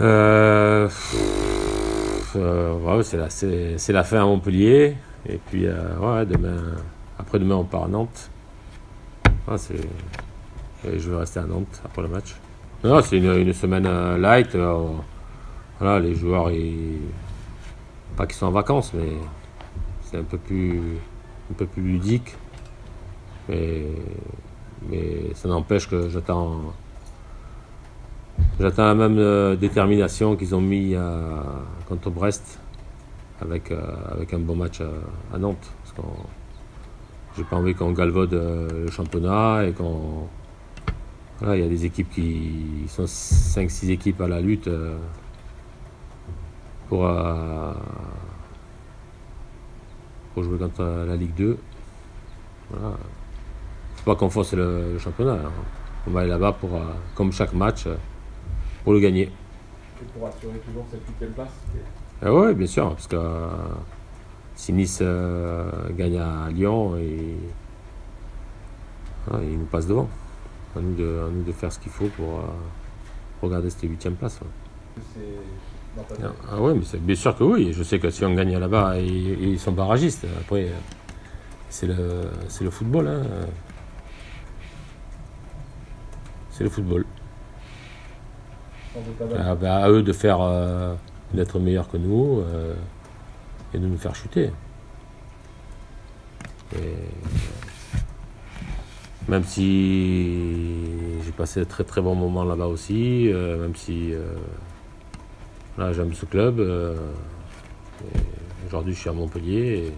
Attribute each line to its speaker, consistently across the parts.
Speaker 1: euh, ouais, c'est la, fin à Montpellier. Et puis, ouais, demain, après-demain, on part à Nantes. c'est, je vais rester à Nantes après le match. Non, c'est une, semaine light. voilà, les joueurs, pas qu'ils sont en vacances, mais c'est un peu plus, ludique. Mais ça n'empêche que j'attends, j'attends la même euh, détermination qu'ils ont mis à, contre Brest avec, euh, avec un bon match à, Nantes. Parce qu'on, j'ai pas envie qu'on galvaude euh, le championnat et qu'on. Voilà, il y a des équipes qui sont 5-6 équipes à la lutte pour, pour jouer contre la Ligue 2. Voilà. Faut pas qu'on force le, championnat. Hein. On va aller là-bas pour, euh, comme chaque match, euh, pour le gagner.
Speaker 2: Et pour assurer toujours cette huitième place
Speaker 1: ah Oui, bien sûr, parce que euh, si Nice gagne à Lyon, et, ah, il nous passe devant. À nous de, nous de faire ce qu'il faut pour, pour garder cette huitième place. Ah, ah oui, mais c'est bien sûr que oui. Je sais que si on gagne là-bas, ils, sont barragistes. Après, c'est le, c'est le football. Hein. C'est le football. Ah, bah, à eux de faire euh, d'être meilleurs que nous euh, et de nous faire chuter. même si j'ai passé de très très bons moments là-bas aussi, euh, même si j'aime ce club. Aujourd'hui, je suis à Montpellier et,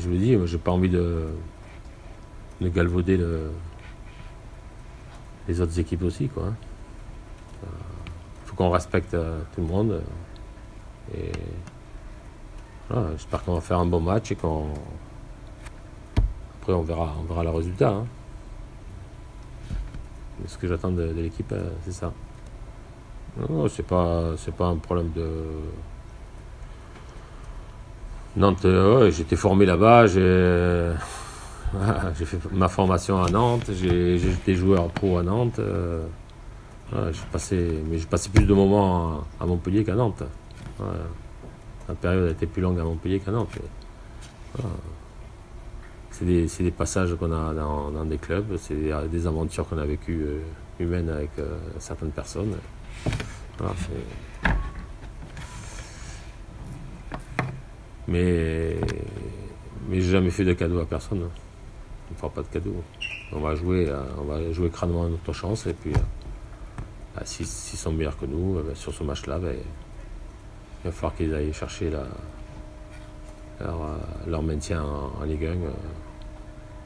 Speaker 1: je me dis, j'ai pas envie de, de galvauder les autres équipes aussi. Il hein. Euh, qu'on respecte euh, tout le monde. Et j'espère qu'on va faire un bon match et qu'on. Après, on verra, on verra le résultat. Hein. ce que j'attends de l'équipe, c'est ça. C'est pas, c'est pas un problème de. Nantes, euh, j'étais formé là-bas, j'ai, fait ma formation à Nantes, j'ai, été joueur pro à Nantes. Euh, j'ai passé, mais j'ai passé plus de moments à, Montpellier qu'à Nantes. la période a été plus longue à Montpellier qu'à Nantes. c'est, des, des, passages qu'on a dans, des clubs, c'est des, aventures qu'on a vécues euh, humaines avec certaines personnes. Mais, mais j'ai jamais fait de cadeau à personne. On ne fera pas de cadeau. On va jouer, euh, on va jouer crânement à notre chance et puis euh, bah, s'ils sont meilleurs que nous, euh, bah, sur ce match-là, bah, il va falloir qu'ils aillent chercher leur, maintien en, Ligue 1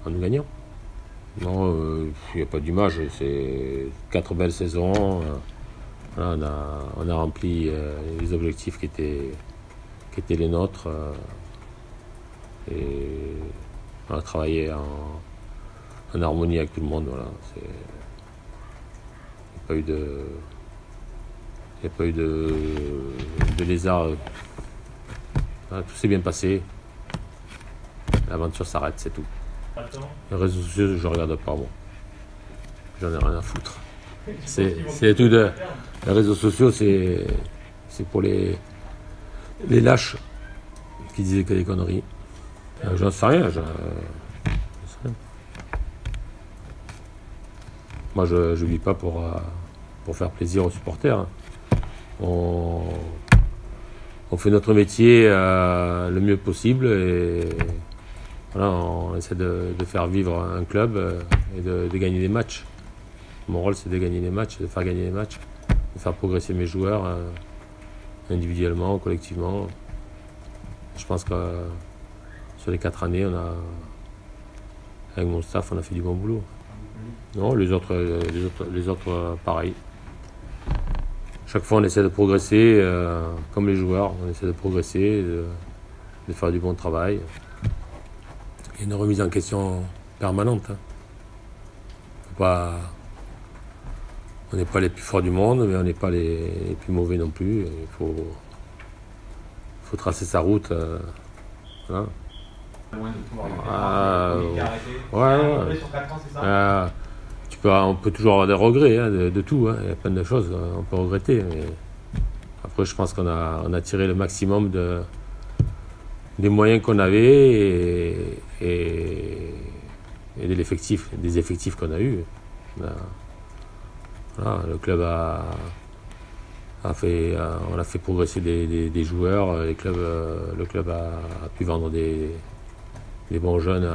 Speaker 1: en nous gagnant. Non, il n'y a pas d'image, c'est quatre belles saisons on, a, rempli euh, les objectifs qui étaient, qui étaient les nôtres. Euh, et on a travaillé en, harmonie avec tout le monde. Voilà. Il n'y a pas eu de. Il n'y a pas eu de, de lézard. tout s'est bien passé. L'aventure s'arrête, c'est tout. Les réseaux sociaux, je ne regarde pas. J'en ai rien à foutre. C'est tout de. Les réseaux sociaux, c'est pour les, les lâches qui disaient que des conneries. Euh, j'en sais rien. Moi, je ne vis pas pour, euh, pour faire plaisir aux supporters. Hein. On, fait notre métier euh, le mieux possible et on essaie de, faire vivre un club et de, gagner des matchs. Mon rôle, c'est de gagner des matchs, de faire gagner des matchs, de faire progresser mes joueurs euh, individuellement, collectivement. Je pense que euh, sur les quatre années, avec mon staff, on a fait du bon boulot. Non, les autres, les autres, les autres euh, pareil. Chaque fois, on essaie de progresser, comme les joueurs, on essaie de progresser, de, faire du bon travail. Il y a une remise en question permanente. Hein. Pas on n'est pas les plus forts du monde, mais on n'est pas les, plus mauvais non plus. Il faut, tracer sa route. Euh,
Speaker 2: ah, ouais,
Speaker 1: euh, tu on peut toujours avoir des regrets hein, de, tout. Hein. Il y a plein de choses on peut regretter. Mais après, je pense qu'on a, on a tiré le maximum de, des moyens qu'on avait et, de l'effectif, des effectifs qu'on a eu. le club a, a fait, on a fait progresser des, joueurs. Les clubs, le club a, pu vendre des, des bons jeunes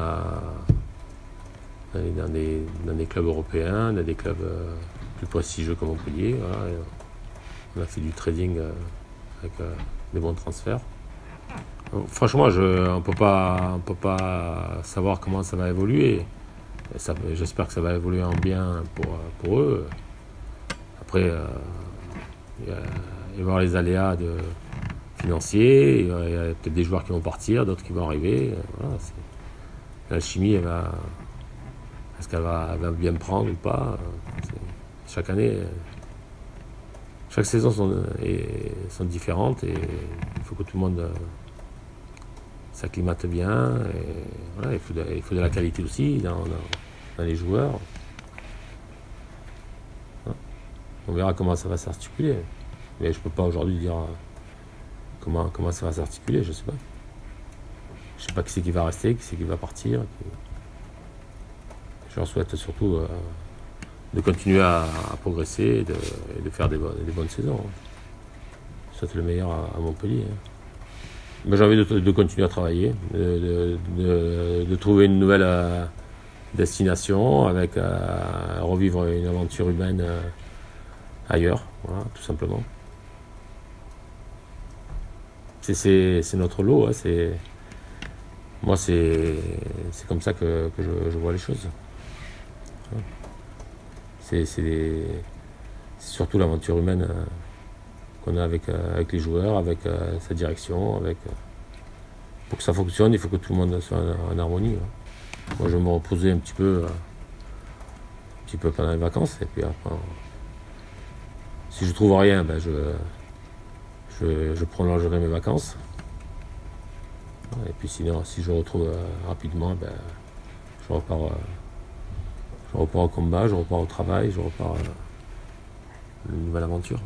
Speaker 1: dans des, clubs européens, dans des clubs euh, plus prestigieux comme Montpellier. On a fait du trading euh, avec euh, des bons transferts. Franchement, je, on ne peut pas savoir comment ça va évoluer. J'espère que ça va évoluer en bien pour, pour eux. Après, il, va y avoir les aléas de, financiers, il y a, peut-être des joueurs qui vont partir, d'autres qui vont arriver. la chimie, elle va, est-ce qu'elle va, bien prendre ou pas Chaque année, chaque saison sont, différentes et il faut que tout le monde euh, s'acclimate bien. il, faut de, la qualité aussi dans, les joueurs. On verra comment ça va s'articuler. Mais je ne peux pas aujourd'hui dire euh, comment, ça va s'articuler, je sais pas. Je ne sais pas qui c'est qui va rester, qui c'est qui va partir. Je leur souhaite surtout euh, de continuer à, progresser et de, faire des, bonnes saisons. Je souhaite le meilleur à, Montpellier. Hein. J'ai envie de, continuer à travailler, de, trouver une nouvelle euh, destination, avec euh, revivre une aventure humaine ailleurs, tout simplement. C'est notre lot, hein, moi c'est comme ça que, je vois les choses. C'est surtout l'aventure humaine euh, qu'on a avec, euh, avec les joueurs, avec euh, sa direction. Pour que ça fonctionne, il faut que tout le monde soit en, harmonie. Hein. Moi, je me reposer un petit peu, un petit peu pendant les vacances. Et puis après, si je trouve rien, ben je, prolongerai mes vacances. Et puis sinon, si je retrouve rapidement, ben, je repars je repars au combat, je repars au travail, je repars à une nouvelle aventure.